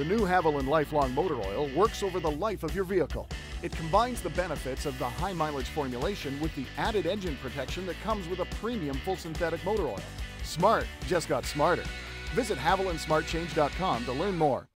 The new Havoline Lifelong Motor Oil works over the life of your vehicle. It combines the benefits of the high mileage formulation with the added engine protection that comes with a premium full synthetic motor oil. Smart just got smarter. Visit HavolineSmartChange.com to learn more.